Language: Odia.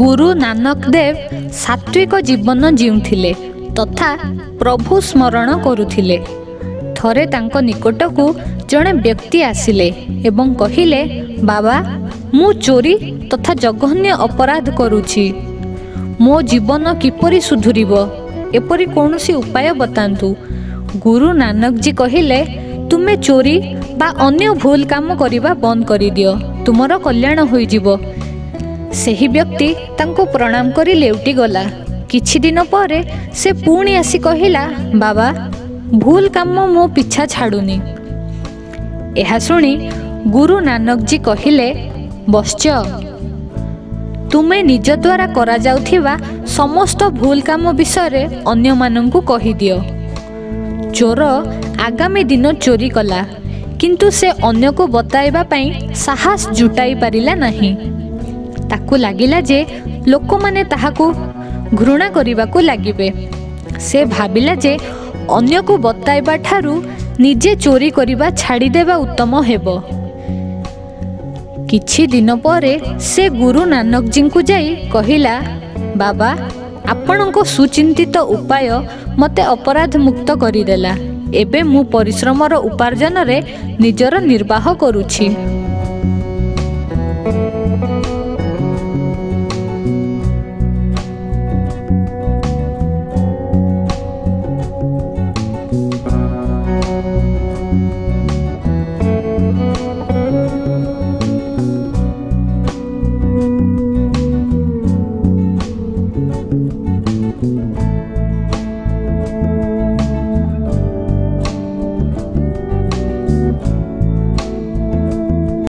ଗୁରୁ ନାନକ ଦେବ ସାତ୍ଵିକ ଜୀବନ ଜିଉଁଥିଲେ ତଥା ପ୍ରଭୁ ସ୍ମରଣ କରୁଥିଲେ। ଥରେ ତାଙ୍କ ନିକଟକୁ ଜଣେ ବ୍ୟକ୍ତି ଆସିଲେ ଏବଂ କହିଲେ ବାବା ମୁଁ ଚୋରି ତଥା ଜଘନ୍ୟ ଅପରାଧ କରୁଛି। ମୋ ଜୀବନ କିପରି ସୁଧୁରିବ? ଏପରି କୌଣସି ଉପାୟ ବତାନ୍ତୁ ଗୁରୁ ନାନକଜୀ କହିଲେ ତୁମେ ଚୋରି ବା ଅନ୍ୟ ଭୁଲ କାମ କରିବା ବନ୍ଦ କରିଦିଅ। ତୁମର କଲ୍ୟାଣ ହୋଇଯିବ। ସେହି ବ୍ୟକ୍ତି ତାଙ୍କୁ ପ୍ରଣାମ କରି ଲେଉଟି ଗଲା। କିଛି ଦିନ ପରେ ସେ ପୁଣି ଆସି କହିଲା ବାବା ଭୁଲ କାମ ମୋ ପିଛା ଛାଡ଼ୁନି ଏହା ଶୁଣି ଗୁରୁ ନାନକଜୀ କହିଲେ ବଶ୍ଚ ତୁମେ ନିଜ ଦ୍ୱାରା କରାଯାଉଥିବା ସମସ୍ତ ଭୁଲ କାମ ବିଷୟରେ ଅନ୍ୟମାନଙ୍କୁ କହିଦିଅ। ଚୋର ଆଗାମୀ ଦିନ ଚୋରି କଲା କିନ୍ତୁ ସେ ଅନ୍ୟକୁ ବତାଇବା ପାଇଁ ସାହସ ଜୁଟାଇ ପାରିଲା ନାହିଁ। ତାକୁ ଲାଗିଲା ଯେ ଲୋକମାନେ ତାହାକୁ ଘୃଣା କରିବାକୁ ଲାଗିବେ। ସେ ଭାବିଲା ଯେ ଅନ୍ୟକୁ ବତାଇବା ଠାରୁ ନିଜେ ଚୋରି କରିବା ଛାଡ଼ିଦେବା ଉତ୍ତମ ହେବ। କିଛି ଦିନ ପରେ ସେ ଗୁରୁ ନାନକଜୀଙ୍କୁ ଯାଇ କହିଲା ବାବା ଆପଣଙ୍କ ସୁଚିନ୍ତିତ ଉପାୟ ମୋତେ ଅପରାଧ ମୁକ୍ତ କରିଦେଲା। ଏବେ ମୁଁ ପରିଶ୍ରମର ଉପାର୍ଜନରେ ନିଜର ନିର୍ବାହ କରୁଛି।